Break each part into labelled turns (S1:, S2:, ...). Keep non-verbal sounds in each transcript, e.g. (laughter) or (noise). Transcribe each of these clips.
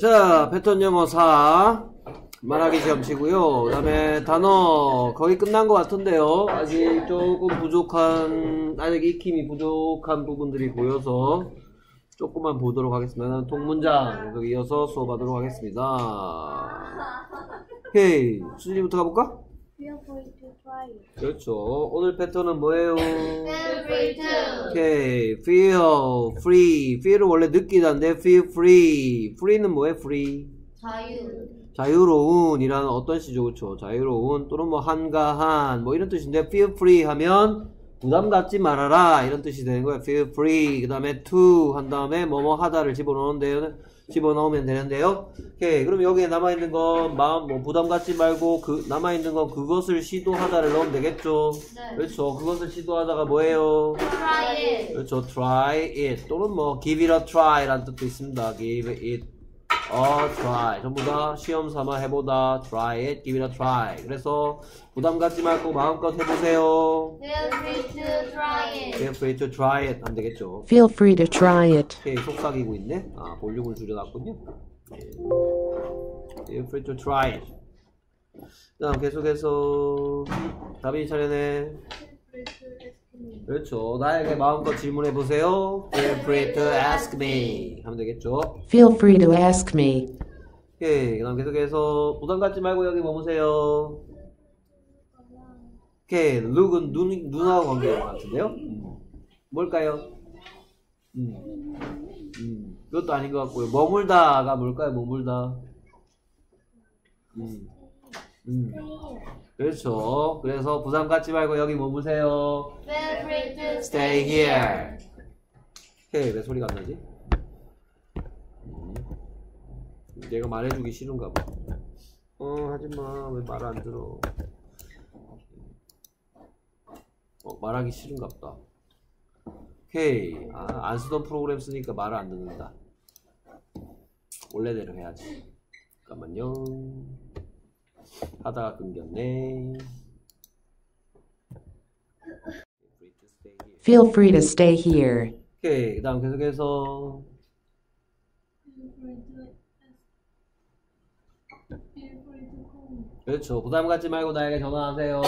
S1: 자, 패턴 영어 4 말하기 시험 치고요. 그 다음에 단어 거의 끝난 것 같은데요. 아직 조금 부족한, 아직 익힘이 부족한 부분들이 보여서 조금만 보도록 하겠습니다. 통문장 계속 이어서 수업하도록 하겠습니다. 오케이. 수진이부터 가볼까?
S2: Feel free to try it.
S1: 그렇죠. 오늘 패턴은 뭐예요?
S2: Feel free to.
S1: 오케이. feel free. feel은 원래 느끼다인데 feel free. free는 뭐예요? free.
S2: 자유.
S1: 자유로운이라는 어떤 시죠, 그렇죠? 자유로운 또는 뭐 한가한 뭐 이런 뜻인데 feel free 하면 부담 갖지 말아라 이런 뜻이 되는 거예요. feel free 그 다음에 to 한 다음에 뭐뭐 하다를 집어넣는데요. 집어넣으면 되는데요. 오케이 그럼 여기에 남아 있는 건 마음 뭐 부담 갖지 말고 그 남아 있는 건 그것을 시도하다를 넣으면 되겠죠.
S2: 네.
S1: 그렇죠. 그것을 시도하다가 뭐예요?
S2: Try it.
S1: 그렇죠. try it 또는 뭐 give it a try라는 뜻도 있습니다. give it a try 전부 다 시험 삼아 해보다 try it, give it a try 그래서 부담 갖지 말고 마음껏 해보세요.
S2: Feel free to try it.
S1: feel free to try it 하면 되겠죠.
S3: Feel free to try it.
S1: 오케이 속삭이고 있네. 아 볼륨을 줄여놨군요. 예. feel free to try it. 그다음 계속해서 다빈이 차례네. 그렇죠. 나에게 마음껏 질문해 보세요. Feel free to ask me. 하면 되겠죠.
S3: Feel free to ask me.
S1: 오케이. 그다음 계속해서 부담 갖지 말고 여기 머무세요. 오케이. look은 눈 눈하고 관계된 것 같은데요. 음. 뭘까요? 음. 음. 그것도 아닌 것 같고요. 머물다가 뭘까요? 머물다. 음. 음. 그렇죠. 그래서 부담 갖지 말고 여기 머무세요.
S2: Feel free to
S1: Stay here. 오케이, 왜 소리가 안 나지? 음. 얘가 말해주기 싫은가 봐. 어, 하지마. 왜 말 안 들어? 어, 말하기 싫은가 보다. 오케이. 아, 안 쓰던 프로그램 쓰니까 말을 안 듣는다. 원래대로 해야지. 잠깐만요. 하다가 끊겼네.
S3: Feel free to stay here.
S1: 오케이. 그 다음 계속해서 그렇죠. 부담 갖지 말고 나에게 전화하세요.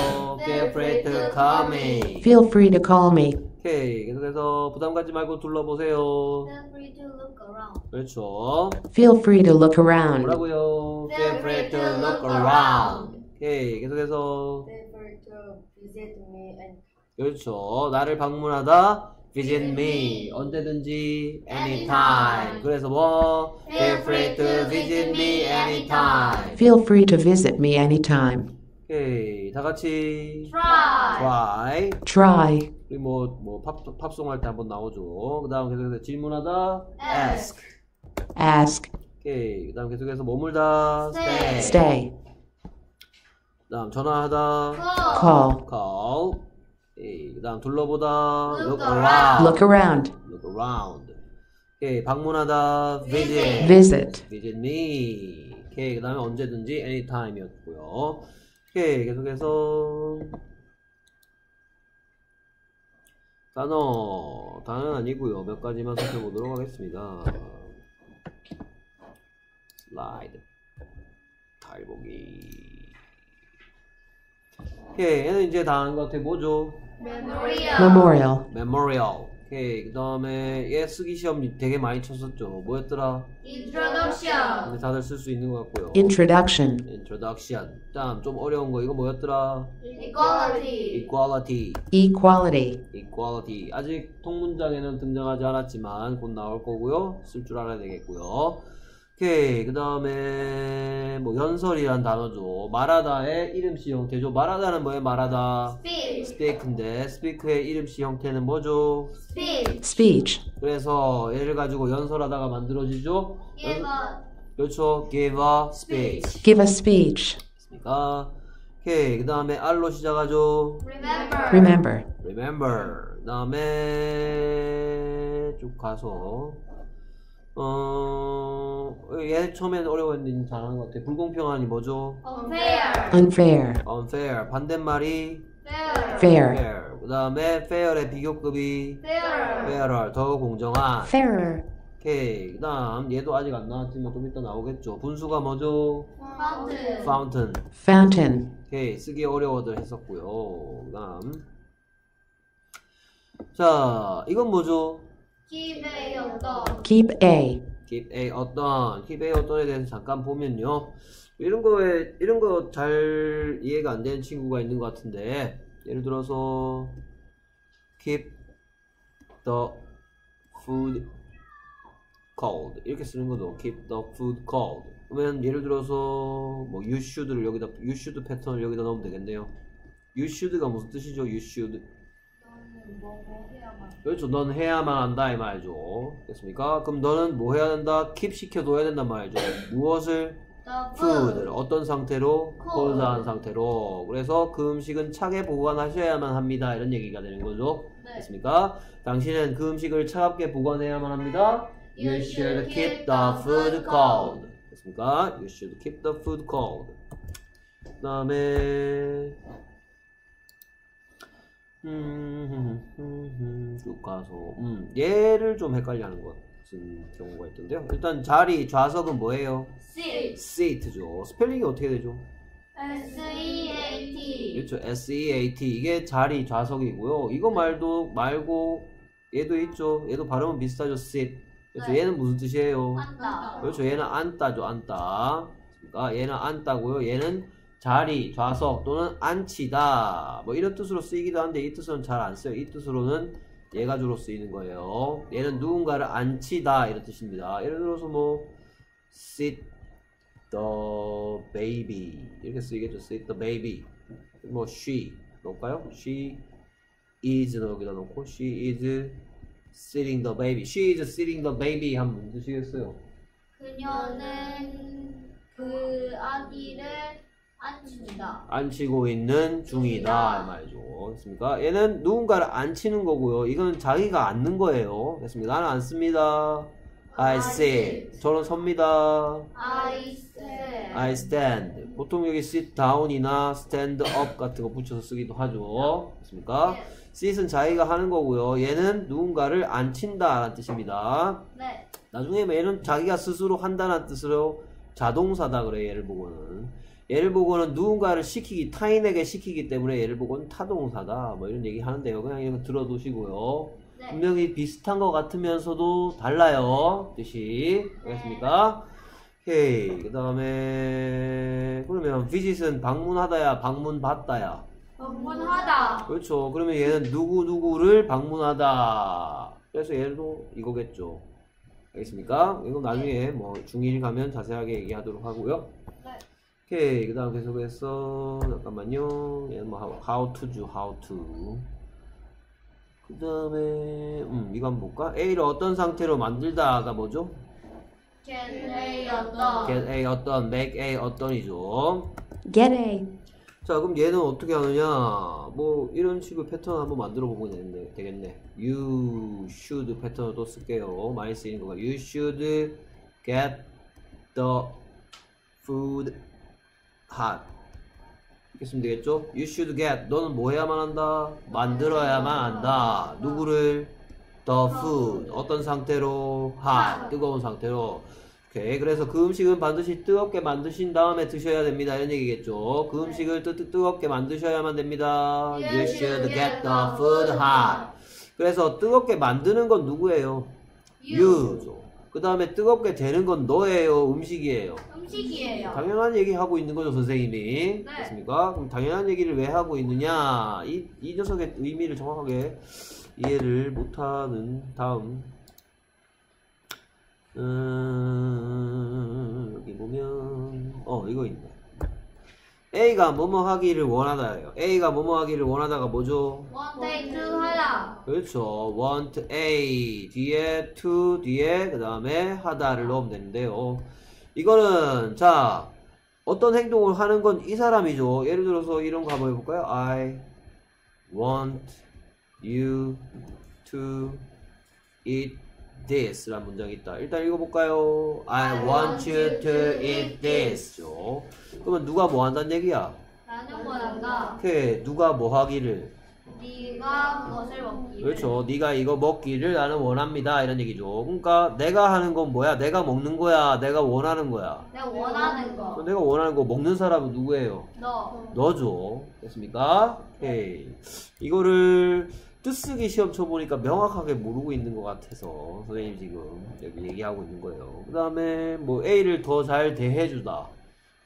S1: Feel free to call me.
S3: Feel free to call me.
S1: 오케이. 계속해서 부담 갖지 말고 둘러보세요.
S2: Feel free to look around.
S1: 그렇죠.
S3: Feel free to look around.
S1: 뭐라고요? Feel free to look around. 오케이. 계속해서
S2: Feel free to visit me and
S1: 그렇죠. 나를 방문하다. Visit me. 언제든지 anytime. 그래서 뭐? Feel free to visit me anytime.
S3: Feel free to visit me anytime.
S1: 오케이. 다 같이
S2: try.
S1: try.
S3: Try.
S1: 우리 뭐, 뭐, 팝, 팝송 할 때 한번 나오죠. 그 다음 계속해서 질문하다. ask.
S3: Ask.
S1: 오케이. 그 다음 계속해서 머물다. stay.
S3: Stay.
S1: 그 다음 전화하다.
S2: Call.
S3: Call.
S1: Call. 오케이. 그 다음 둘러보다.
S2: Look around.
S1: around.
S3: Look around.
S1: look around. 오케이. 방문하다. visit.
S3: Visit.
S1: visit me. 오케이. 그 다음에 언제든지 anytime이었고요. 오케이. 계속해서 단어. 단어는 아니고요. 몇 가지만 살펴보도록 하겠습니다. 슬라이드. 달보기. 오케이. 얘는 이제 다한 것 같아. 뭐죠?
S2: Memorial.
S3: Memorial.
S1: 오케이. 그 다음에 얘 쓰기 시험 되게 많이 쳤었죠. 뭐였더라?
S2: Introduction.
S1: 근데 다들 쓸 수 있는 것 같고요.
S3: Introduction.
S1: introduction. 다음 좀 어려운 거 이거 뭐였더라?
S2: Equality.
S1: equality.
S3: Equality.
S1: equality. 아직 통문장에는 등장하지 않았지만 곧 나올 거고요. 쓸 줄 알아야 되겠고요. 오케이. 그 다음에 뭐 연설이란 단어죠. 말하다의 이름씨 형태죠. 말하다는 뭐예요? 말하다.
S2: Speak.
S1: speak인데 speak의 이름씨 형태는 뭐죠?
S2: Speak.
S3: Speech.
S1: 그래서 얘를 가지고 연설하다가 만들어지죠.
S2: Give a
S1: 그렇죠. give a speech.
S3: Give a speech.
S1: 있습니까? 오케이. 그 다음에 R로 시작하죠.
S2: remember.
S3: Remember.
S1: remember. 그 다음에 쭉 가서 어, 얘 처음엔 어려웠는데 잘하는 것 같아. 불공평한이 뭐죠?
S2: Unfair.
S3: Unfair.
S1: unfair. 반대말이
S2: Fair.
S3: Fair.
S1: fair. 그 다음에 fair의 비교급이
S2: Fairer.
S1: fairer. 더 공정한.
S3: Fairer.
S1: 오케이. 그 다음, 얘도 아직 안 나왔지만 좀 이따 나오겠죠. 분수가 뭐죠?
S2: Fountain.
S1: fountain.
S3: fountain,
S1: 오케이. 쓰기 어려워들 했었고요. 그 다음. 자, 이건 뭐죠?
S2: Keep A 어떤.
S3: keep A,
S1: A 어떤, A 어떤에 대해서 잠깐 보면요. 이런 거에, 이런 거 잘 이해가 안 되는 친구가 있는 것 같은데, 예를 들어서, keep the food cold. 이렇게 쓰는 거죠. keep the food cold. 그러면 예를 들어서, 뭐, you should를 여기다, you should 패턴을 여기다 넣으면 되겠네요. you should가 무슨 뜻이죠? you should. 그렇죠. 넌 해야만 한다 이 말이죠. 됐습니까? 그럼 너는 뭐 해야 된다? keep 시켜둬야 된단 말이죠. 무엇을? Food. 어떤 상태로?
S2: Cold.
S1: cold한 상태로. 그래서 그 음식은 차게 보관하셔야만 합니다. 이런 얘기가 되는 거죠.
S2: 네.
S1: 됐습니까? 당신은 그 음식을 차갑게 보관해야만 합니다. You should keep the food cold. 됐습니까? You should keep the food cold. 그 다음에 음, 쭉 가서 음, 얘를 좀 헷갈려하는 것 같은 경우가 있던데요. 일단 자리 좌석은 뭐예요?
S2: Sit.
S1: seat죠. 스펠링이 어떻게 되죠?
S2: S E A T.
S1: 그렇죠. S-E-A-T 이게 자리 좌석이고요. 이거 말도 말고 얘도 있죠. 얘도 발음은 비슷하죠. sit. 그렇죠.
S2: 네.
S1: 얘는 무슨 뜻이에요?
S2: 한다.
S1: 그렇죠. 얘는 앉다죠. 앉다. 그러니까 얘는 앉다고요. 얘는 자리, 좌석 또는 앉히다. 뭐 이런 뜻으로 쓰이기도 한데 이 뜻으로는 잘안 써요. 이 뜻으로는 얘가 주로 쓰이는 거예요. 얘는 누군가를 앉히다 이런 뜻입니다. 예를 들어서 뭐 sit the baby 이렇게 쓰이겠죠. sit the baby. 뭐 she 넣을까요? she is 여기다 놓고 she is sitting the baby. she is sitting the baby 무슨 뜻이겠어요?
S2: 그녀는 그 아기를 앉힌다.
S1: 앉히고 있는 중이다 이 말이죠. 됐습니까? 얘는 누군가를 앉히는 거고요. 이거는 자기가 앉는 거예요. 됐습니까? 나는 앉습니다. I sit. 저는 섭니다.
S2: I stand.
S1: I stand. 보통 여기 sit down이나 stand up 같은 거 붙여서 쓰기도 하죠. 됐습니까?
S2: 네.
S1: sit은 자기가 하는 거고요. 얘는 누군가를 앉힌다 라는 뜻입니다.
S2: 네.
S1: 나중에 얘는 자기가 스스로 한다는 뜻으로 자동사다 그래 얘를 보고는 얘를 보고는 누군가를 시키기 타인에게 시키기 때문에 얘를 보고는 타동사다. 뭐 이런 얘기 하는데요. 그냥 이거 들어두시고요.
S2: 네.
S1: 분명히 비슷한 것 같으면서도 달라요. 뜻이. 알겠습니까? 오케이. 그 다음에 그러면 visit은 방문하다야 방문받다야?
S2: 방문하다.
S1: 그렇죠. 그러면 얘는 누구누구를 방문하다. 그래서 얘도 이거겠죠. 알겠습니까? 이거 나중에 뭐 중1 가면 자세하게 얘기하도록 하고요.
S2: 네.
S1: 오케이 그 다음 계속해서 잠깐만요. 얘는 뭐 how- how to죠 how to. 그 다음에 음 이거 한번 볼까? A를 어떤 상태로 만들다가 뭐죠?
S2: Get A 어떤.
S1: get A 어떤, make A 어떤이죠.
S3: get A,
S1: 자 그럼 얘는 어떻게 하느냐 뭐 이런 식의 패턴 한번 만들어 보면 되겠네, 되겠네 you should 패턴을 또 쓸게요 많이 쓰이는 거가 you should get the food hot 이렇게 쓰면 되겠죠 you should get 너는 뭐 해야만 한다 만들어야만 한다 누구를 the food 어떤 상태로 hot 뜨거운 상태로 오케이. 그래서 그 음식은 반드시 뜨겁게 만드신 다음에 드셔야 됩니다. 이런 얘기겠죠. 그 음식을 뜨, 뜨, 뜨겁게 만드셔야만 됩니다. You should get the food hot. 그래서 뜨겁게 만드는 건 누구예요? You죠. 그 다음에 뜨겁게 되는 건 너예요. 음식이에요.
S2: 음식이에요.
S1: 당연한 얘기 하고 있는 거죠, 선생님이. 됐습니까? 그럼 당연한 얘기를 왜 하고 있느냐? 이, 이 녀석의 의미를 정확하게 이해를 못하는 다음. 음, 여기 보면, 어, 이거 있네. A가 뭐뭐 하기를 원하다예요. A가 뭐뭐 하기를 원하다가 뭐죠?
S2: One day to 하다.
S1: 그렇죠. want A 뒤에 to 뒤에 그 다음에 하다를 넣으면 되는데요. 이거는 자 어떤 행동을 하는 건 이 사람이죠. 예를 들어서 이런 거 한번 해볼까요? I want you to eat this 라는 문장이 있다. 일단 읽어볼까요? I want you to eat this죠. 그러면 누가 뭐 한다는 얘기야?
S2: 나는 원한다.
S1: 오케이 누가 뭐 하기를
S2: 네가 그것을 먹기를.
S1: 그렇죠. 네가 이거 먹기를 나는 원합니다. 이런 얘기죠. 그러니까 내가 하는 건 뭐야? 내가 먹는 거야. 내가 원하는 거야.
S2: 내가 원하는 거.
S1: 내가 원하는 거 먹는 사람은 누구예요?
S2: 너.
S1: 너죠. 됐습니까? 오케이. 이거를 뜻쓰기 시험 쳐보니까 명확하게 모르고 있는 것 같아서 선생님 지금 여기 얘기하고 있는 거예요. 그 다음에 뭐 A를 더 잘 대해주다.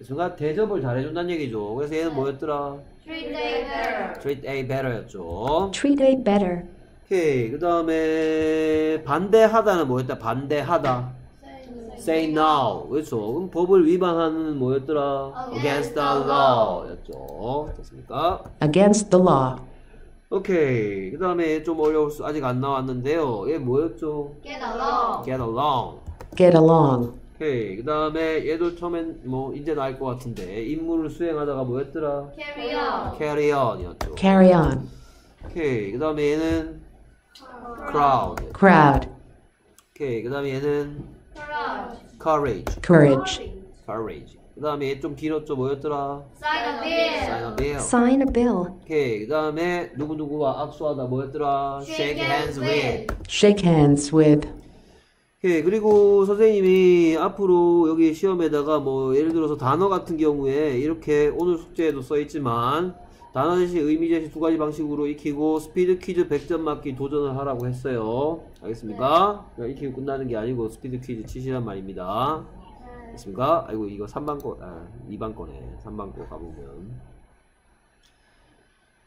S1: 순간 대접을 잘해준다는 얘기죠. 그래서 얘는 뭐였더라?
S2: Treat day better.
S1: Treat A better였죠.
S3: Treat A better.
S1: 오케이. 그 다음에 반대하다는 뭐였다? 반대하다. Say no. 그렇죠. 그럼 법을 위반하는 뭐였더라? Against the law. 였죠. 됐습니까?
S3: Against the law.
S1: 오케이. 그 다음에 좀 어려울 수, 아직 안 나왔는데요. 얘 뭐였죠?
S2: Get along.
S1: Get along.
S3: Get along.
S1: 오케이. 그 다음에 얘도 처음엔 뭐, 이제 나을 것 같은데. 임무를 수행하다가 뭐였더라?
S2: Carry on.
S1: Carry on 이었죠.
S3: Carry on.
S1: 오케이. 그 다음에 얘는 crowd.
S3: Crowd.
S1: 오케이. 그 다음에 얘는
S2: Courage.
S1: courage.
S3: Courage.
S1: 그 다음에 얘좀 길었죠. 뭐였더라?
S2: Sign a bill.
S1: sign a bill.
S3: Sign a bill.
S1: 오케이. 그 다음에 누구누구와 악수하다 뭐였더라?
S2: Shake hands with.
S3: Shake hands with.
S1: 오케이. 그리고 선생님이 앞으로 여기 시험에다가 뭐 예를 들어서 단어 같은 경우에 이렇게 오늘 숙제에도 써 있지만 단어 제시, 의미 제시 두 가지 방식으로 익히고 스피드 퀴즈 100점 맞기 도전을 하라고 했어요. 알겠습니까? 그냥 익히고 끝나는 게 아니고 스피드 퀴즈 치시란 말입니다. 됐습니까? 아이고 이거 3번 거, 아 2번 거네. 3번 거 가보면.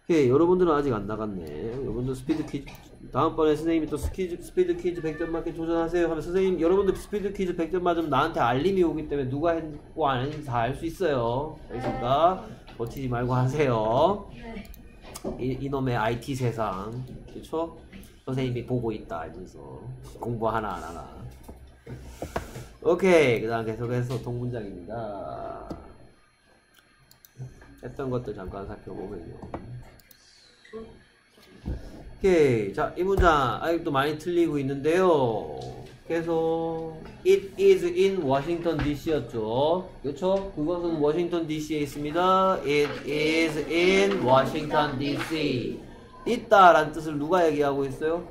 S1: 오케이, 여러분들은 아직 안 나갔네. 여러분들 스피드 퀴즈, 다음번에 선생님이 또 스퀴즈, 스피드 퀴즈 100점 맞기 도전하세요. 하면 선생님, 여러분들 스피드 퀴즈 100점 맞으면 나한테 알림이 오기 때문에 누가 했고 안 했는지 다 알 수 있어요. 알겠습니까? 버티지 말고 하세요. 이, 이놈의 IT 세상. 그쵸? 선생님이 보고 있다, 알면서. 공부 하나 안 하나. 오케이. 그 다음 계속해서 동문장입니다. 했던 것들 잠깐 살펴보면요. 오케이. 자, 이 문장 아직도 많이 틀리고 있는데요. 계속 It is in Washington DC였죠. 그렇죠? 그것은 워싱턴 DC에 있습니다. It is in Washington DC. 있다 라는 뜻을 누가 얘기하고 있어요?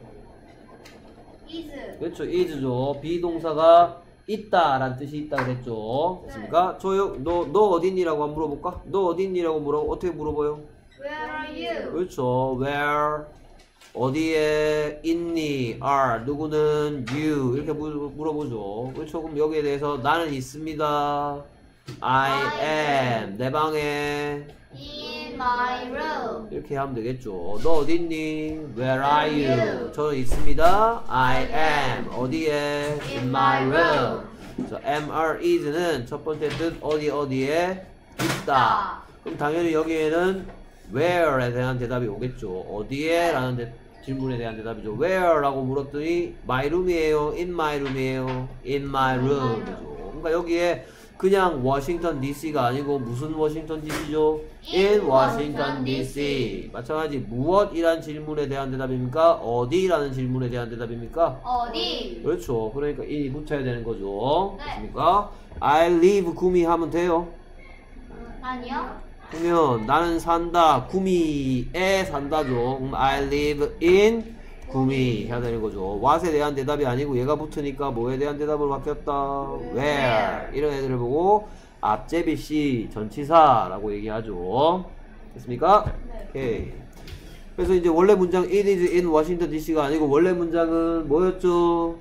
S2: Is.
S1: 그렇죠. is죠. 비동사가 있다라는 뜻이 있다 그랬죠. 됐습니까? 조용. 너, 너 어딨니라고 한번 물어볼까? 너 어딨니라고 물어, 어떻게 물어봐요?
S2: Where are you?
S1: 그렇죠. where 어디에 있니? are 누구는 you 이렇게 물, 물어보죠. 그렇죠. 그럼 여기에 대해서 나는 있습니다. I am 내 방에
S2: In my room.
S1: 이렇게 하면 되겠죠. 너 어디 있니? Where are you? 저는 있습니다. I am 어디에? In my room. 자, MR is는 첫 번째 뜻 어디 어디에 있다. 그럼 당연히 여기에는 where에 대한 대답이 오겠죠. 어디에? 라는 대- 질문에 대한 대답이죠. where라고 물었더니 my room이에요. in my room이에요. in my room. 그죠. 그러니까 여기에 그냥 워싱턴 DC가 아니고 무슨 워싱턴 DC죠? in Washington DC. 마찬가지 무엇이란 질문에 대한 대답입니까? 어디라는 질문에 대한 대답입니까?
S2: 어디?
S1: 그렇죠. 그러니까 이 붙여야 되는 거죠.
S2: 네.
S1: 됐습니까? I live 구미 하면 돼요.
S2: 아니요.
S1: 그러면 나는 산다 구미에 산다죠. 그럼 I live in 구미 해야 되는 거죠. what에 대한 대답이 아니고 얘가 붙으니까 뭐에 대한 대답으로 바뀌었다. where 이런 애들을 보고 앞제비 씨 전치사라고 얘기하죠. 됐습니까? 오케이. 그래서 이제 원래 문장 it is in Washington DC가 아니고 원래 문장은 뭐였죠?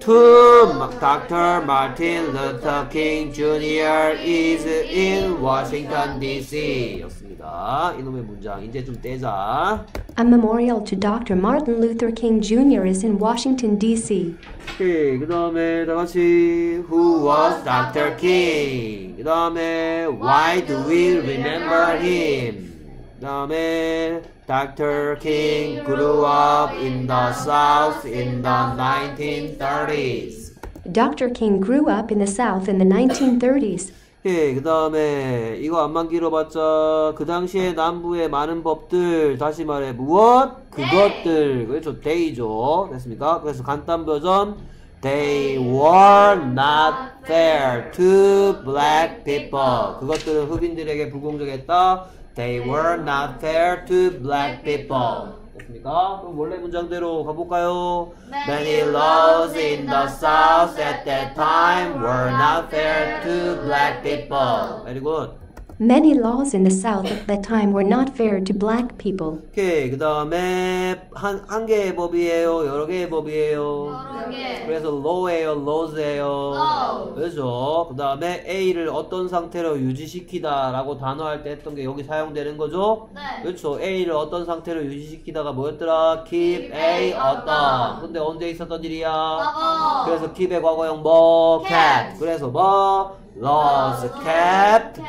S1: To Dr. Martin Luther King Jr. is in Washington D.C. 였습니다. 이놈의 문장 이제 좀 떼자.
S3: A memorial to Dr. Martin Luther King Jr. is in Washington, D.C.
S1: 오케이 그 다음에 다 같이 Who was Dr. King? 그 다음에 Why do we remember him? 그 다음에 Dr. King grew up in the South in the 1930s.
S3: Dr. King grew up in the South in the 1930s.
S1: 예, 그 다음에 이거 안만 길어봤자 그 당시에 남부의 많은 법들 다시 말해 무엇? 그것들 그렇죠 they죠 됐습니까? 그래서 간단 버전 They were not fair to black people 그것들은 흑인들에게 불공정했다 They were not fair to black people. 됐습니까? 그럼 원래 문장대로 가볼까요? Many laws in the South at that time were not fair to black people. Very good.
S3: Many laws in the South at that time were not fair to black people.
S1: 오케이. 그 다음에 한, 한 개의 법이에요? 여러 개의 법이에요?
S2: 여러 개.
S1: 그래서 law예요, laws예요.
S2: law.
S1: 그렇죠. 그 다음에 A를 어떤 상태로 유지시키다라고 단어할 때 했던 게 여기 사용되는 거죠.
S2: 네.
S1: 그렇죠. A를 어떤 상태로 유지시키다가 뭐였더라? keep A 어떤. 근데 언제 있었던 일이야?
S2: 과거.
S1: 그래서 keep의 과거형 뭐?
S2: kept.
S1: kept. 그래서 뭐? laws kept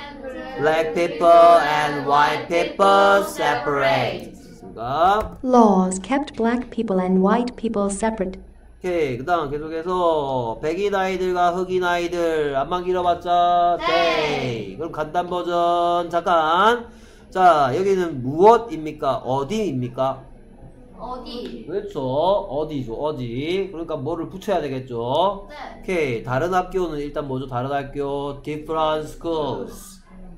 S1: black people and white people separate.
S3: Laws kept black people and white people separate.
S1: 오케이. 그 다음 계속해서 백인 아이들과 흑인 아이들 안만 길어봤자
S2: 네.
S1: 그럼 간단 버전 잠깐. 자 여기는 무엇입니까? 어디입니까?
S2: 어디?
S1: 그렇죠. 어디죠. 어디. 그러니까 뭐를 붙여야 되겠죠.
S2: 네.
S1: 오케이. 다른 학교는 일단 뭐죠? 다른 학교 different schools.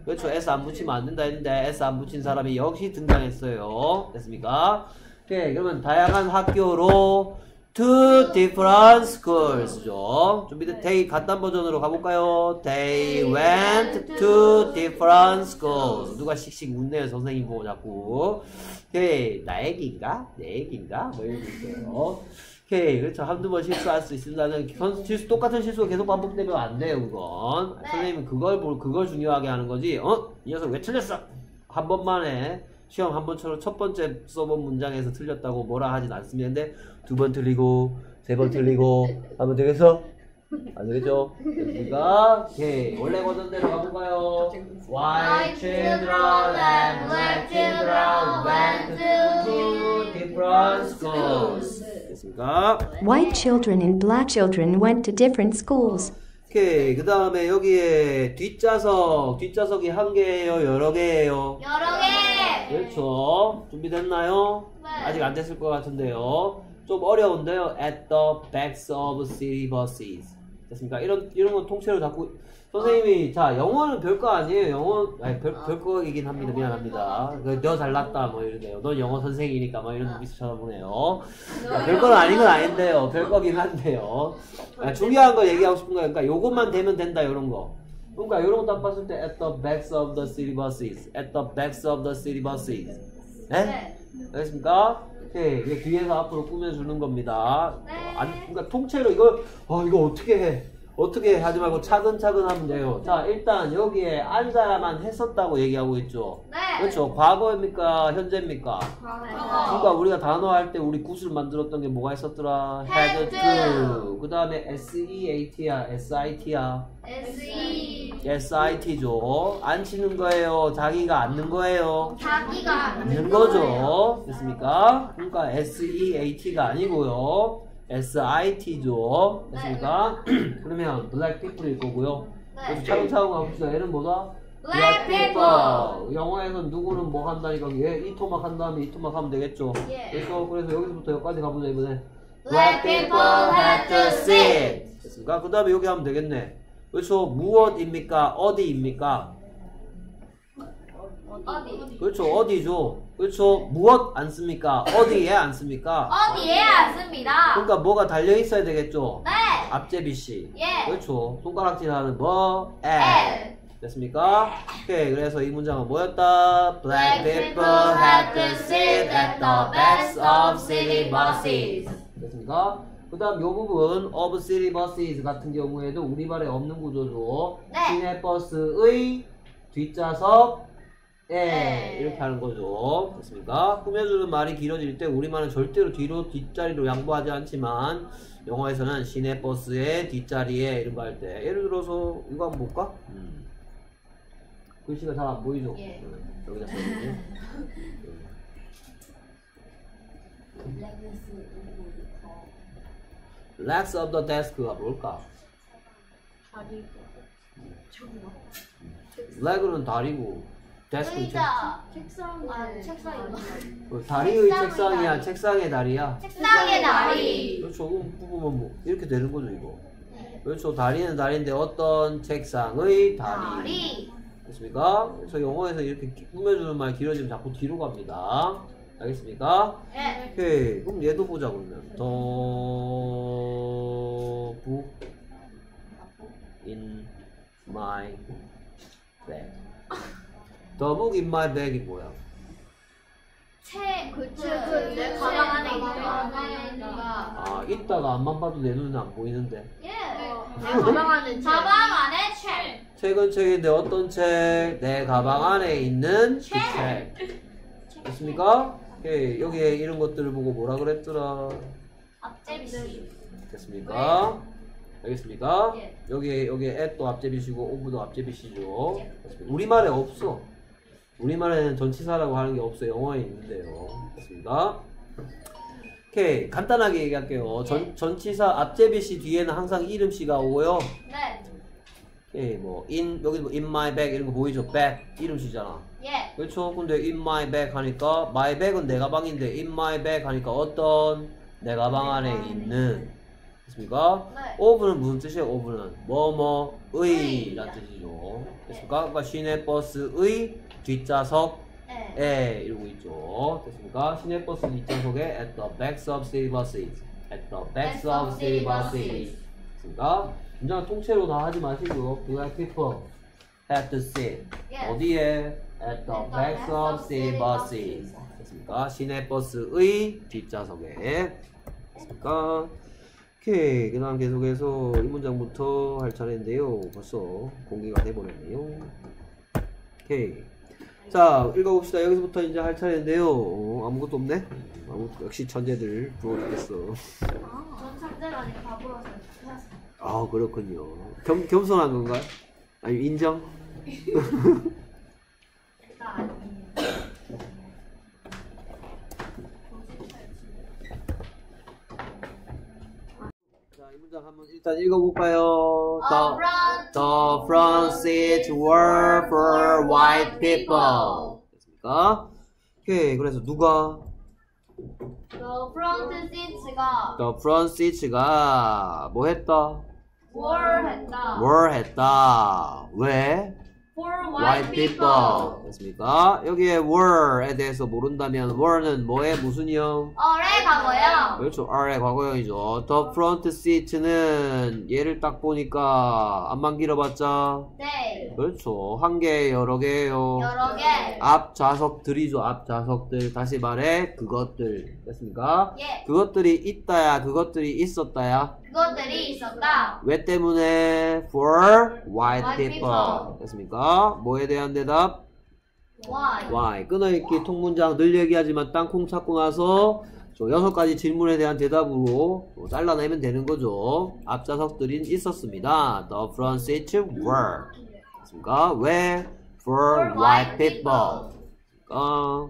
S1: 그렇죠. S 안 붙이면 안 된다 했는데 S 안 붙인 사람이 역시 등장했어요. 됐습니까? 오케이. 그러면 다양한 학교로 two different schools죠. 준비된 they 간단 버전으로 가볼까요? They went to different schools. 누가 씩씩 웃네요. 선생님 보고 자꾸. 오케이. 나 얘기인가? 내 얘기인가? 뭐 이러고 있어요. 오케이. 그렇죠. 한두 번 실수할 수 있습니다는 선- 실수, 똑같은 실수가 계속 반복되면 안 돼요, 그건.
S2: 네.
S1: 선생님은 그걸, 볼- 그걸 중요하게 하는 거지. 어? 이 녀석 왜 틀렸어? 한 번만 해. 시험 한 번처럼 첫 번째 써본 문장에서 틀렸다고 뭐라 하진 않습니다. 근데 두 번 틀리고, 세 번 틀리고, 하면 되겠어? 안 되겠죠? 됐습니까? 오케이. 원래 버전대로 가볼까요? White children and black children went to different schools. 됐습니까?
S3: White children and black children went to different schools.
S1: 오케이. 그 다음에 여기에 뒷좌석. 뒷좌석이 한 개예요? 여러 개예요?
S2: 여러 개.
S1: 그렇죠. 준비됐나요?
S2: 네.
S1: 아직 안 됐을 것 같은데요. 좀 어려운데요. At the backs of city buses. 됐습니까? 이런 이런 건 통째로 자꾸 선생님이 자 영어는 별거 아니에요. 영어 아니 별 별거이긴 합니다. 미안합니다. 그, 너 잘났다 뭐 이러네요. 넌 영어 선생이니까 뭐 이런 눈빛 쳐다보네요. 자, 별건 아닌 건 아닌데요. 별거긴 한데요. 아, 중요한 거 얘기하고 싶은 거예요. 그러니까 요것만 되면 된다 이런 거. 그러니까 이런 거딱 봤을 때 at the backs of the city buses, at the backs of the city buses. 네?
S2: 네.
S1: 알겠습니까? 오케이. 이게 뒤에서 앞으로 꾸며주는 겁니다.
S2: 네.
S1: 어, 안, 그러니까 통째로 이걸, 어, 이거 어떻게 해? 어떻게 해? 하지 말고 차근차근 하면 돼요. 자, 일단 여기에 앉아야만 했었다고 얘기하고 있죠.
S2: 네.
S1: 그렇죠. 과거입니까? 현재입니까?
S2: 과거.
S1: 그러니까 우리가 단어 할 때 우리 굿을 만들었던 게 뭐가 있었더라? had
S2: had
S1: to. 그 다음에 SEAT야, SIT야.
S2: S.E.
S1: SIT죠. 앉히는 거예요. 자기가 앉는 거예요.
S2: 자기가
S1: 앉는 거죠. 됐습니까? 그러니까 SEAT가 아니고요. SIT죠. 됐습니까? (clears throat) 그러면 black people일 거고요. 그래서
S2: 네.
S1: 차근차근 가봅시다. 얘는 뭐다?
S2: Black people.
S1: 영어에서 누구는 뭐 한다니까 얘 이 토막 한 다음에 이 토막 하면 되겠죠.
S2: 예.
S1: 그래서 그래서 여기서부터 여기까지 가보자 이번에.
S2: Black people have to sit.
S1: 됐습니까? 그 다음에 여기 하면 되겠네. 그렇죠. 무엇입니까? 어디입니까?
S2: 어디?
S1: 그렇죠. 어디죠. 그렇죠. 무엇 안 씁니까? 어디에 안 씁니까?
S2: 어디에 앉습니다.
S1: 그러니까 뭐가 달려 있어야 되겠죠.
S2: 네.
S1: 앞제비 씨.
S2: 예.
S1: 그렇죠. 손가락질 하는 뭐? L.
S2: L.
S1: 됐습니까? 오케이. 그래서 이 문장은 뭐였다? Black people had to sit at the backs of city buses. 됐습니까? 그 다음 요 부분 of city buses 같은 경우에도 우리말에 없는 구조죠.
S2: 네.
S1: 시내 버스의 뒷좌석 에
S2: 네.
S1: 이렇게 하는 거죠. 됐습니까? 꾸며주는 말이 길어질 때 우리말은 절대로 뒤로 뒷자리로 양보하지 않지만 영어에서는 시내 버스의 뒷자리에 이런 거할 때 예를 들어서 이거 한번 볼까? 음. 글씨가 잘 안 보이죠?
S2: 예.
S1: 음, 여기다 써주세요. Legs of the desk가 뭘까? leg는 다리고 desk는 책,
S2: 의자. 책상. 아?
S1: 그 다리의
S2: 책상의
S1: 책상이야
S2: 다리.
S1: 책상의 다리야
S2: 책상의 다리.
S1: 그렇죠 뽑으면 뭐 이렇게 되는 거죠 이거 그렇죠 다리는 다리인데 어떤 책상의 다리
S2: 다리.
S1: 됐습니까? 그래서 영어에서 이렇게 기- 꾸며주는 말 길어지면 자꾸 뒤로 갑니다. 알겠습니까?
S2: 네.
S1: 오케이. 그럼 얘도 보자, 그러면. 더, 부, in my bag. The book in my bag이 뭐야?
S2: 책, 그 책은 내 가방 안에 있다.
S1: 아, 있다가 앞만 봐도 내 눈에 안 보이는데.
S2: 예. 내 가방 안에 책. 가방 안에 책.
S1: 책은 책인데 어떤 책? 내 가방 안에 있는 그 책. 됐습니까? 오케이. 여기에 이런 것들을 보고 뭐라 그랬더라?
S2: 앞제비.
S1: 됐습니까? 알겠습니까?
S2: 예.
S1: 여기에 여기에 at도 앞제비시고 ove도 앞제비시죠. 됐습니다. 우리 말에 없어. 우리말에는 전치사라고 하는 게 없어요. 영어에 있는데요. 됐습니까? 오케이. 간단하게 얘기할게요. 전, 전치사 앞제비시 뒤에는 항상 이름씨가 오고요.
S2: 네.
S1: 오케이. 뭐 in 여기 뭐 in my bag 이런 거 보이죠? bag 이름씨잖아.
S2: 예.
S1: 그렇죠. 근데 in my bag 하니까 my bag은 내 가방인데 in my bag 하니까 어떤 내 가방 안에 있는 됐습니까?
S2: 네.
S1: 오브는 무슨 뜻이에요? 오브는 뭐뭐의 라는 뜻이죠. 됐습니까? 그러니까 시내 버스의 뒷좌석에
S2: 네.
S1: 이러고 있죠. 됐습니까? 시내 버스 뒷좌석에 at the backs of city buses. at the backs of city buses. 됐습니까? 문장 통째로 다 하지 마시고 black people have to sit.
S2: 예.
S1: 어디에? at the backs of city buses. 됐습니까? 시내 버스의 뒷좌석에. 됐습니까? 오케이. 그 다음 계속해서 이 문장부터 할 차례인데요. 벌써 공개가 돼버렸네요. 오케이. 자, 읽어봅시다. 여기서부터 이제 할 차례인데요. 어, 아무것도 없네? 아무, 역시 천재들 부러웠겠어.
S2: 전 상대가 아니라 바보라서.
S1: 아, 그렇군요. 겸, 겸손한 건가요? 아니, 인정?
S2: 나 아니에요.
S1: 자, 이 문장 한번 일단 읽어볼까요?
S2: Front
S1: the front seats were for white people. 됐습니까? 오케이, 그래서 누가?
S2: The front seats가
S1: The front seats가 뭐 했다?
S2: were 했다.
S1: were 했다. 왜?
S2: For
S1: white people. 됐습니까? 여기에 were에 대해서 모른다면 were는 뭐의 무슨 형?
S2: 어래 과거요.
S1: 그렇죠. R의 과거형이죠. The front seat는 얘를 딱 보니까 안만 길어봤자
S2: 네.
S1: 그렇죠. 한 개, 여러 개예요.
S2: 여러 개.
S1: 앞 좌석들이죠. 앞 좌석들. 다시 말해 그것들. 됐습니까?
S2: 예.
S1: 그것들이 있다야. 그것들이 있었다야.
S2: 그것들이 있었다.
S1: 왜 때문에? For white
S2: White
S1: people.
S2: people.
S1: 됐습니까? 뭐에 대한 대답?
S2: Why?
S1: why. 끊어읽기 통문장 늘 얘기하지만 땅콩 찾고 나서 저 여섯 가지 질문에 대한 대답으로 또 잘라내면 되는 거죠. 앞좌석들이 있었습니다. The front seats were. 됐습니까? 왜? For white people. 어.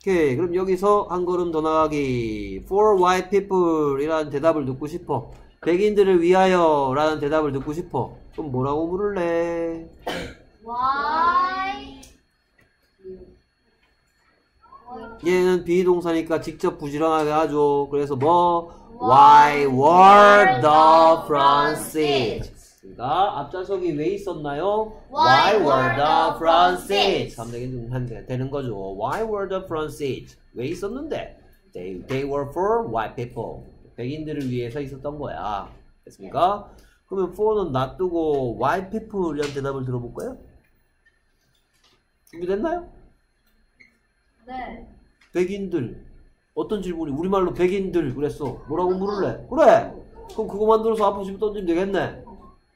S1: 오케이. 그럼 여기서 한 걸음 더 나가기. For white people 이라는 대답을 듣고 싶어. 백인들을 위하여 라는 대답을 듣고 싶어. 그럼 뭐라고 물을래?
S2: Why?
S1: 얘는 비동사니까 직접 부지런하게 하죠. 그래서 뭐? Why were the seats? 그러니까 앞좌석이 왜 있었나요?
S2: Why
S1: were the? 하면 되긴 한데 되는 거죠. Why were the seats? 왜 있었는데? They, they were for white people. 백인들을 위해서 있었던 거야. 됐습니까? 그러면 for는 놔두고 white people이라는 대답을 들어볼까요? 준비됐나요?
S2: 네.
S1: 백인들 어떤 질문이 우리말로 백인들 그랬어 뭐라고 물을래 그래 그럼 그거 만들어서 앞으로 집에 던지면 되겠네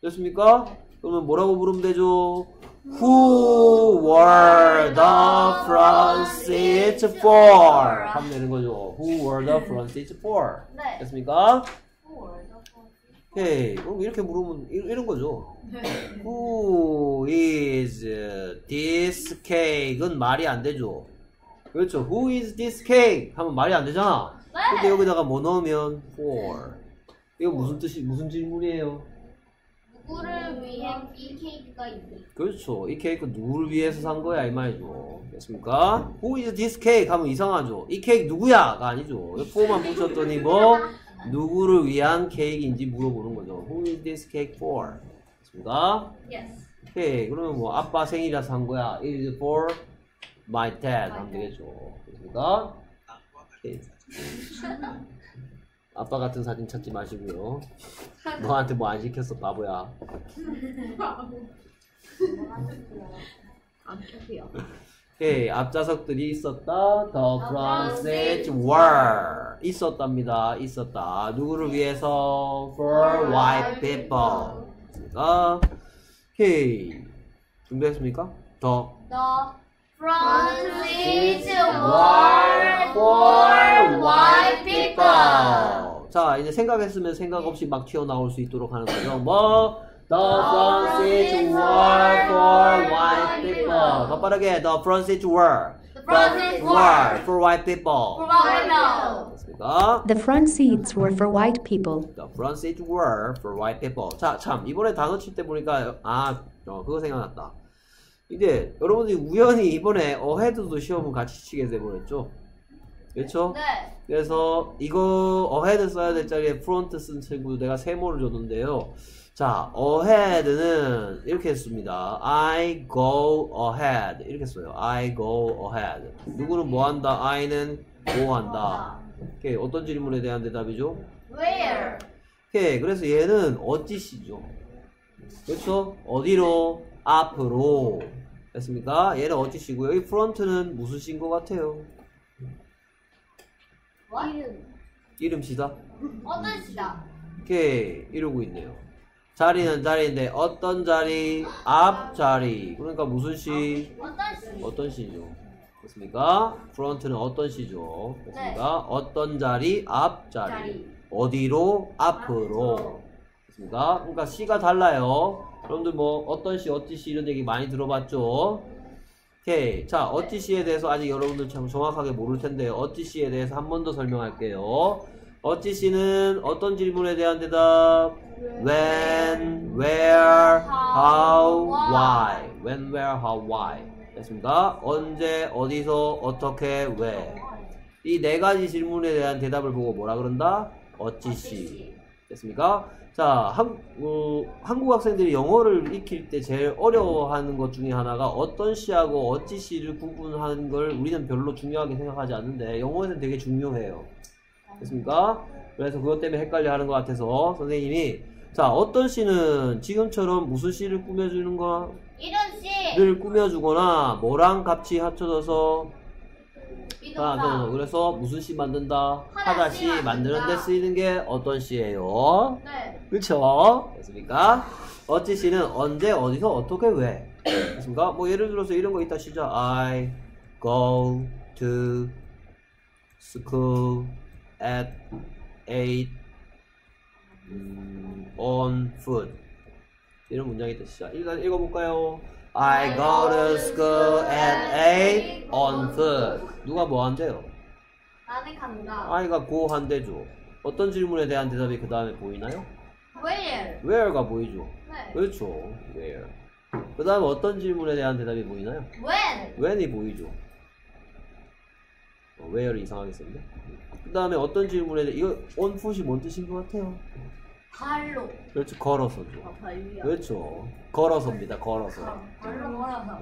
S1: 됐습니까 그러면 뭐라고 물으면 되죠 Who were the seats for 하면 되는 거죠 Who were the seats for
S2: 네.
S1: 됐습니까 오케이 그럼 이렇게 물으면 이- 이런 거죠 Who is this cake은 말이 안 되죠 그렇죠. Who is this cake? 하면 말이 안 되잖아.
S2: 네.
S1: 근데 여기다가 뭐 넣으면 for. 이거 무슨 뜻이 무슨 질문이에요?
S2: 누구를 위해 이 케이크가 있니?
S1: 그렇죠. 이 케이크 누구를 위해서 산 거야 이 말이죠. 됐습니까? Who is this cake? 하면 이상하죠. 이 케이크 누구야?가 아니죠. for만 붙였더니 뭐 누구를 위한 케이크인지 물어보는 거죠. Who is this cake for? 됐습니까?
S2: Yes.
S1: 오케이. 그러면 뭐 아빠 생일이라서 한 거야. It is for my dad. 하면 되겠죠. 됐습니까? 오케이. 아빠 같은 사진 찾지 마시고요. 너한테 뭐 안 시켰어, 바보야. 오케이. 앞좌석들이 있었다. The seats were. 있었답니다. 있었다. 누구를 위해서? For white people. 됐습니까? 오케이. 준비했습니까? 더.
S2: The front seats were for white people.
S1: 자, 이제 생각했으면 생각 없이 막 튀어나올 수 있도록 하는 거죠. 뭐? The front seats were for white people. 더 빠르게. The front seats were.
S2: The front seats
S1: were
S2: were
S1: for white people.
S2: for white people.
S3: The front seats were for white people.
S1: The front seats were for white people. 자, 참 이번에 단어 칠 때 보니까 아, 어, 그거 생각났다. 이제 여러분들이 우연히 이번에 ahead도 시험을 같이 치게 돼버렸죠. 그렇죠?
S2: 네.
S1: 그래서 이거 ahead 써야 될 자리에 front 쓴 친구 내가 세모를 줬는데요. 자, ahead는 이렇게 했습니다. I go ahead 이렇게 써요. I go ahead. 누구는 뭐 한다? I는 go 한다. 오케이, 어떤 질문에 대한 대답이죠?
S2: Where?
S1: 오케이, 그래서 얘는 어찌씨죠? 그렇죠? 어디로? 앞으로. 됐습니까? 얘는 어찌씨고요. 이 front는 무슨 씨인 것 같아요?
S2: What?
S1: 이름씨다?
S2: 어떤씨다?
S1: 오케이, 이러고 있네요. 자리는 자리인데 어떤 자리? 앞 자리. 그러니까 무슨 씨?
S2: 어떤씨?
S1: 어떤씨죠? 됐습니까? front는 어떤씨죠? 됐습니까? 어떤 자리? 앞 자리.
S2: 자리.
S1: 어디로? 앞으로. 됐습니까? 그러니까 시가 달라요. 여러분들 뭐 어떤 시, 어찌 시 이런 얘기 많이 들어봤죠? 오케이. 자, 어찌 시에 대해서 아직 여러분들 참 정확하게 모를 텐데요. 어찌 시에 대해서 한 번 더 설명할게요. 어찌 시는 어떤 질문에 대한 대답? When, where, how, why. When, where, how, why. 됐습니까? 언제, 어디서, 어떻게, 왜. 이 네 가지 질문에 대한 대답을 보고 뭐라 그런다? 어찌 시. 됐습니까? 자, 한, 어, 한국 학생들이 영어를 익힐 때 제일 어려워하는 것 중에 하나가 어떤 시하고 어찌 시를 구분하는 걸 우리는 별로 중요하게 생각하지 않는데 영어에서는 되게 중요해요. 됐습니까? 그래서 그것 때문에 헷갈려 하는 것 같아서 선생님이 자, 어떤 시는 지금처럼 무슨 시를 꾸며주는 거를
S2: 이런 시.
S1: 꾸며주거나 뭐랑 같이 합쳐져서 아,
S2: 비동사.
S1: 그래서 무슨 시 만든다?
S2: 하다
S1: 하다시
S2: 시
S1: 만드는데. 쓰이는 게 어떤 시예요?
S2: 네.
S1: 그쵸? 됐습니까? 어찌 시는 언제, 어디서, 어떻게, 왜? 됐습니까? 뭐 예를 들어서 이런 거 있다 시죠. I go to school at 8 음, on foot. 이런 문장이 있다 시죠. 일단 읽어볼까요? I go to school at 8 on foot. 누가 뭐 한대요?
S2: 나는 간다.
S1: 아이가 고 한대죠. 어떤 질문에 대한 대답이 그 다음에 보이나요?
S2: Where?
S1: where가 보이죠.
S2: 네.
S1: 그렇죠. where. 그 다음에 어떤 질문에 대한 대답이 보이나요?
S2: When?
S1: when이 보이죠. 어, where를 이상하게 썼네. 그 다음에 어떤 질문에 대해 이거 on foot이 뭔 뜻인 것 같아요?
S2: 발로.
S1: 그렇죠. 걸어서죠.
S2: 발로요.
S1: 그렇죠. 걸어서입니다. 걸어서.
S2: 발로 걸어서.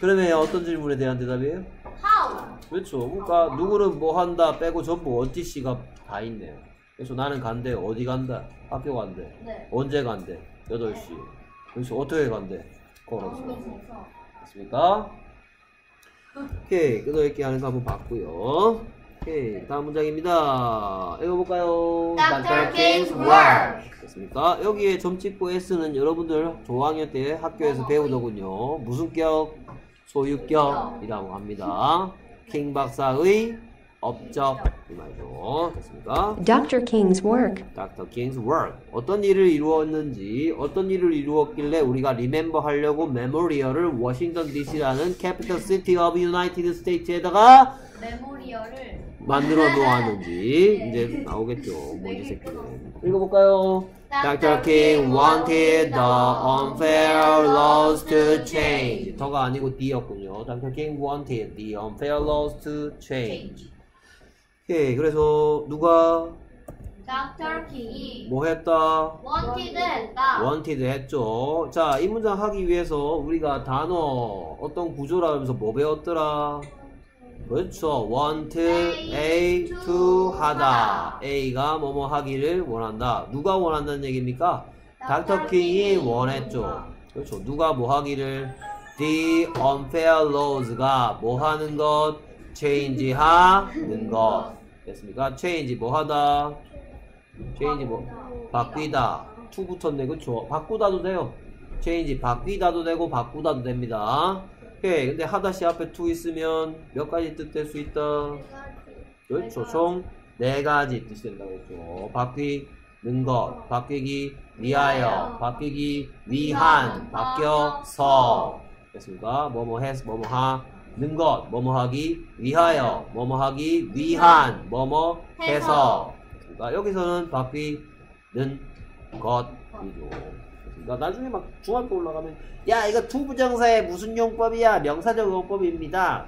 S1: 그러면 어떤 질문에 대한 대답이에요?
S2: How?
S1: 그렇죠. 그러니까 누구는 뭐 한다 빼고 전부 어찌 씨가 다 있네요. 그래서 나는 간대. 어디 간다? 학교 간대.
S2: 네.
S1: 언제 간대? 8시. 그래서 어떻게 간대? 걸어서. 됐습니까? 오케이. 끄덕있게 하는 거 한번 봤고요. 오케이. 다음 문장입니다. 읽어볼까요?
S2: Dr. King's work.
S1: 됐습니까? 여기에 점 찍고 S는 여러분들 저학년 때 학교에서 배우더군요. 무슨 격? 소유격이라고 합니다. 킹 박사의 업적 이 말이죠. 됐습니까?
S3: Dr. King's work.
S1: Dr. King's work. 어떤 일을 이루었는지, 어떤 일을 이루었길래 우리가 remember 하려고 memorial을 워싱턴 DC라는 capital city of United State에다가
S2: 메모리얼을
S1: 만들어 놓았는지 이제 나오겠죠. 뭔지 새끼는. 읽어볼까요? Dr. King wanted the unfair laws to change. 더가 아니고 D였군요. Dr. King wanted the unfair laws to change. 오케이. 그래서 누가
S2: Dr. King이
S1: 뭐 했다?
S2: wanted 했다.
S1: wanted 했죠. 자, 이 문장 하기 위해서 우리가 단어 어떤 구조라 하면서 뭐 배웠더라? 그렇죠. want A to 하다. A가 뭐뭐 하기를 원한다. 누가 원한다는 얘기입니까? 닥터 킹이 원했죠. 그렇죠. 누가 뭐 하기를 The unfair laws가 뭐 하는 것? change 하는 것. 됐습니까? change 뭐 하다? change 뭐 바뀌다. to 붙었네. 그렇죠. 바꾸다도 돼요. change 바뀌다도 되고 바꾸다도 됩니다. 오케이. 근데 하다시 앞에 to 있으면 몇 가지 뜻 될 수 있다? 그렇죠. 총 네 가지 뜻이 된다고 했죠. 바뀌는 것, 바뀌기 위하여, 바뀌기 위한, 바뀌어서. 됐습니까? 뭐뭐 해서, 뭐뭐 하는 것, 뭐뭐 하기 위하여, 뭐뭐 하기 위한, 뭐뭐 해서. 됐습니까? 여기서는 바뀌는 것이죠. 됐습니까? 나중에 막 중학교 올라가면 야 이거 to부정사의 무슨 용법이야? 명사적 용법입니다.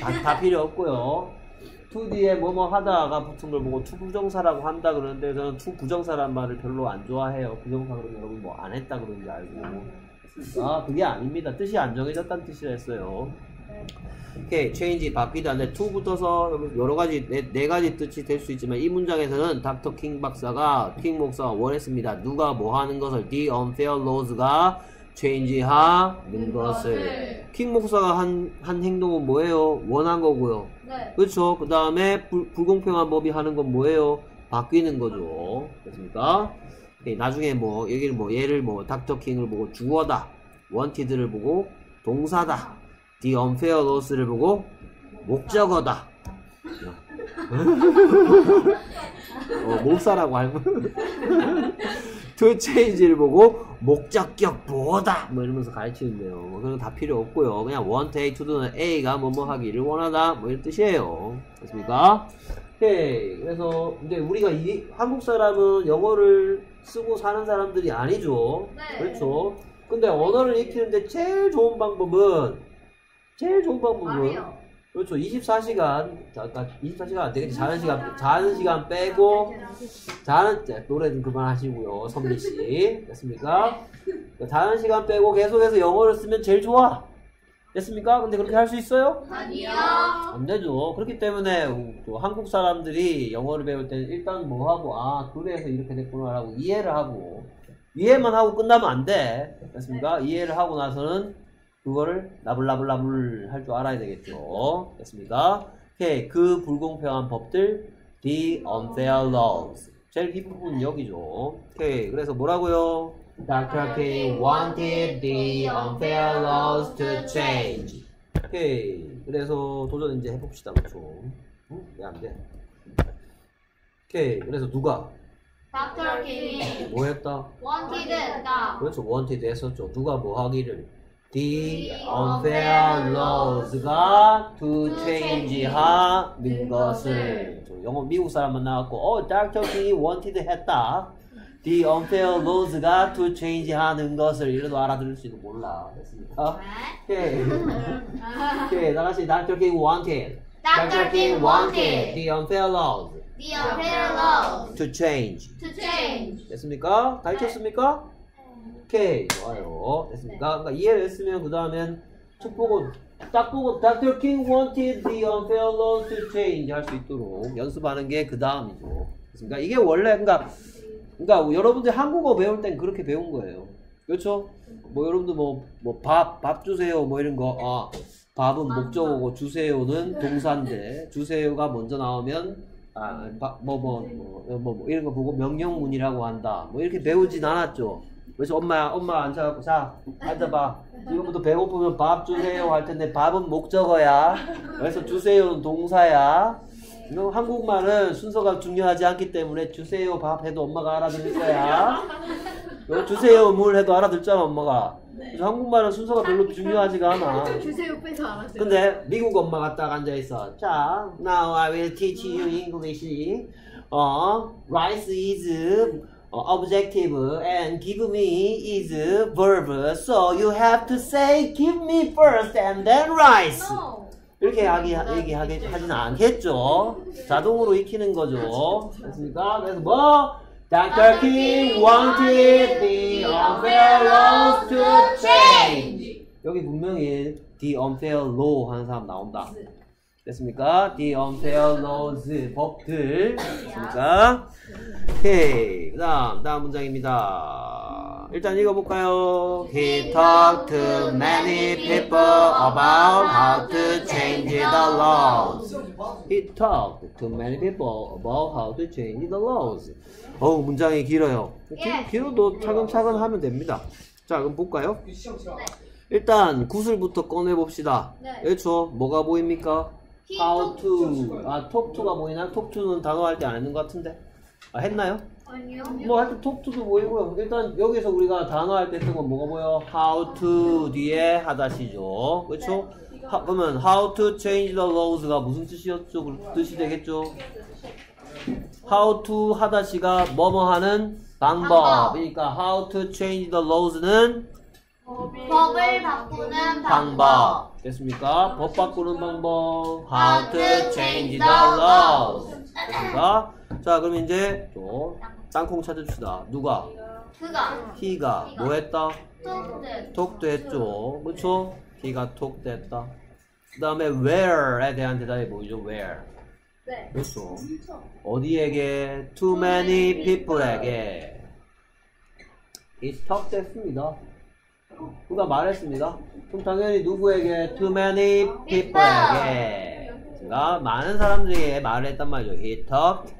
S1: 다, 다 필요 없고요. to 뒤에 뭐뭐 하다가 붙은 걸 보고 to부정사라고 한다 그러는데 저는 to부정사란 말을 별로 안 좋아해요. 부정사 그러면 여러분 뭐 안 했다 그러는지 알고. 아 그게 아닙니다. 뜻이 안 정해졌다는 뜻이라 했어요. 오케이, change 바뀌다인데 to 붙어서 여러 가지 네, 네 가지 뜻이 될 수 있지만 이 문장에서는 닥터 킹 박사가 킹 목사가 원했습니다. 누가 뭐 하는 것을 the unfair laws가 change하는 것을 킹 목사가 한, 한 행동은 뭐예요? 원한 거고요.
S2: 네.
S1: 그렇죠. 그 다음에 불공평한 법이 하는 건 뭐예요? 바뀌는 거죠. 됐습니까? 오케이, 나중에 뭐 여기를 뭐 얘를 뭐 닥터 킹을 보고 주어다, wanted를 보고 동사다, the unfair laws를 보고 목적어다. 어, 목사라고 알고 to change를 보고 목적격 보다 뭐 이러면서 가르치는데요. 뭐 그런 거 다 필요 없고요. 그냥 want A to는 A가 뭐뭐 하기를 원하다 뭐 이런 뜻이에요. 됐습니까? 오케이. 그래서 이제 우리가 이 한국 사람은 영어를 쓰고 사는 사람들이 아니죠.
S2: 네.
S1: 그렇죠. 근데 언어를 익히는데 제일 좋은 방법은 제일 좋은 방법은
S2: 말이요.
S1: 그렇죠. 24시간, 잠깐 24시간 안 되겠지. 자는 시간, 자는 시간 빼고, 자는, 자, 노래 좀 그만하시고요. 선미 씨. (laughs) 됐습니까? 자는 시간 빼고 계속해서 영어를 쓰면 제일 좋아. 됐습니까? 근데 그렇게 할 수 있어요?
S2: 아니요.
S1: 안 되죠. 그렇기 때문에 또 한국 사람들이 영어를 배울 때 일단 뭐 하고, 아, 그래서 이렇게 됐구나라고 이해를 하고, 이해만 하고 끝나면 안 돼. 됐습니까? 이해를 하고 나서는 그거를 나불나불나불 할 줄 알아야 되겠죠. 됐습니까? 오케이. 그 불공평한 법들, the unfair laws. 제일 뒷부분 여기죠. 오케이. 그래서 뭐라고요? Dr. King wanted the unfair laws to change. 오케이. 그래서 도전 이제 해봅시다. 그렇죠? 응? 왜안 돼? 오케이. 그래서 누가
S2: Dr. King이
S1: 뭐 했다?
S2: wanted 했다.
S1: 그렇죠. wanted 했었죠. 누가 뭐 하기를 the unfair laws가 to change 하는 것을 저 영어 미국 사람만 나왔고 어 Dr. King이 wanted 했다. the unfair laws가 to change 하는 것을 이래도 알아들을지도 몰라. 됐습니까? 오케이. 오케이. 다같이 Dr. King wanted.
S2: Dr. King wanted
S1: the unfair laws
S2: the unfair laws
S1: to change.
S2: to change.
S1: 됐습니까? 다 익혔습니까? 오케이 좋아요 됐습니까? 그러니까 이해를 했으면 그 다음엔 책 보고 딱 보고 Dr. King wanted the unfair laws to change 할 수 있도록 연습하는 게 그 다음이죠 됐습니까? 이게 원래 그러니까 그러니까 여러분들 한국어 배울 땐 그렇게 배운 거예요 그렇죠? 뭐 여러분들 뭐밥밥 주세요 뭐 이런 거 아, 밥은 목적어고 주세요는 동사인데 (laughs) 주세요가 먼저 나오면 아, 뭐, 뭐, 뭐, 뭐, 뭐, 이런 거 보고 명령문이라고 한다. 뭐, 이렇게 배우진 않았죠. 그래서 엄마, 엄마 앉아갖고, 자, 앉아봐. 지금부터 배고프면 밥 주세요 할 텐데, 밥은 목적어야. 그래서 주세요는 동사야. 이거 한국말은 순서가 중요하지 않기 때문에 주세요 밥 해도 엄마가 알아들을 거야. 이거 주세요 물 해도 알아듣잖아, 엄마가. 그래서 한국말은 순서가 별로 중요하지가 않아.
S4: 주세요 빼서 알았어요.
S1: 근데 미국 엄마가 딱 앉아 있어. 자, now I will teach you English. 어, rice is 어, objective and give me is verb. So you have to say give me first and then rice.
S2: No.
S1: 이렇게 하기, 얘기하게 하진 않겠죠. 자동으로 익히는 거죠. 됐습니까? 그래서 뭐? Dr. King wanted the unfair laws to change. 여기 분명히 the unfair law 하는 사람 나온다. 됐습니까? The unfair laws, 법들. 됐습니까? 오케이. 그 다음, 다음 문장입니다. 일단 읽어볼까요? He talked to many people about how to change the laws. He talked to many people about how to change the laws. 어우, 문장이 길어요. 길, 길어도 차근차근 하면 됩니다. 자, 그럼 볼까요? 일단 구슬부터 꺼내봅시다.
S2: 네.
S1: 그렇죠? 뭐가 보입니까? How to. 아, talk to가 보이나? talk to는 단어 할 때 안 했는 것 같은데. 아, 했나요?
S2: 아니요.
S1: 뭐 하여튼 talk to도 보이고요. 일단 여기서 우리가 단어 할 때 했던 건 뭐가 보여? how to 뒤에 하다시죠. 그렇죠? 하- 그러면 how to change the laws가 무슨 뜻이었죠? 그 뜻이 되겠죠? how to 하다시가 뭐뭐 하는 방법.
S2: 방법.
S1: 그러니까 how to change the laws는
S2: 법을 바꾸는 방법.
S1: 됐습니까? 법 바꾸는 방법. How to change the laws. 됐습니까? 자, 그럼 이제 또 땅콩 찾읍시다. 누가?
S2: 그가
S1: he가 뭐 했다?
S2: 톡드
S1: 톡도 했죠. 그렇죠? he가 톡도 했다. 그 다음에 where에 대한 대답이 뭐죠? where.
S2: 네.
S1: 그렇죠. 어디에게? too many people에게. he talked 했습니다. 누가 말했습니다. 그럼 당연히 누구에게? too many people에게. 제가 많은 사람들에게 말을 했단 말이죠. he talked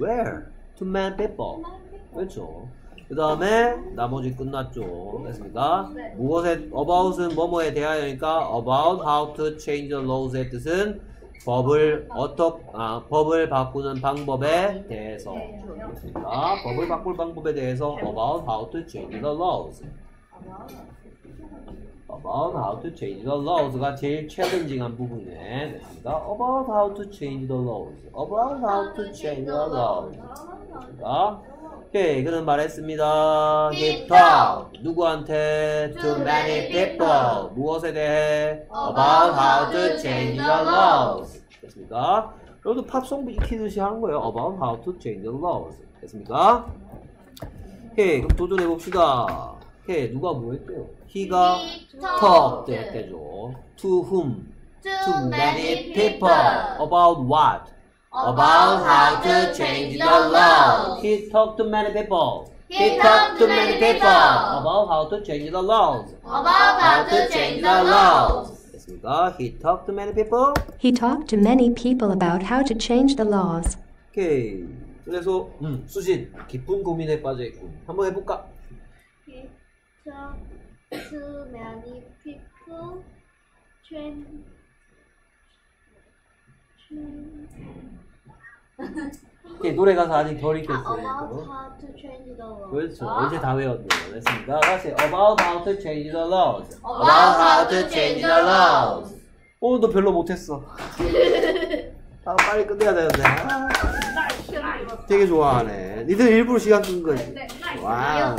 S1: where? too many people. 그렇죠. 그 다음에 나머지 끝났죠. 됐습니까? 무엇에 about은 뭐뭐에 대하여니까 about how to change the laws의 뜻은 법을 어떻 아 법을 바꾸는 방법에 대해서 됐습니까? 법을 바꿀 방법에 대해서 about how to change the laws. About how to change the laws가 제일 챌린징한 부분에 됐습니다. about how to change the laws. about how to change the laws. 됐습니까? 오케이, 그는 말했습니다. He talked. 누구한테? To many people. 무엇에 대해? About how to change the laws. 됐습니까? 여기도 팝송 익히듯이 하는 거예요. About how to change the laws. 됐습니까? 오케이, 그럼 도전해 봅시다. 오케이, 누가 뭐 했대요? He가
S2: He
S1: talked. 했대죠. To whom?
S2: To
S1: To many
S2: people.
S1: About what? about how to change the laws. He talked to many people.
S2: He talked to many people.
S1: about how to change the laws.
S2: About how to change the laws.
S1: 됐습니까? He talked to many people.
S3: He talked to many people about how to change the laws.
S1: 오케이. 그래서 음, 수진 깊은 고민에 빠져 있군. 한번 해볼까?
S4: He talked to many people. Train.
S1: 오케이, 노래 가사 아직 덜
S4: About
S1: 익혔어요.
S4: how to change the world.
S1: 그렇죠. 이제 다 외웠네요. 됐습니까? 다시 about how to change the laws.
S2: About how to change the laws.
S1: 오늘도 별로 못했어. 아, 빨리 끝내야 되는데. 아, 되게 좋아하네. 니들 일부러 시간 끈 거지? 와우.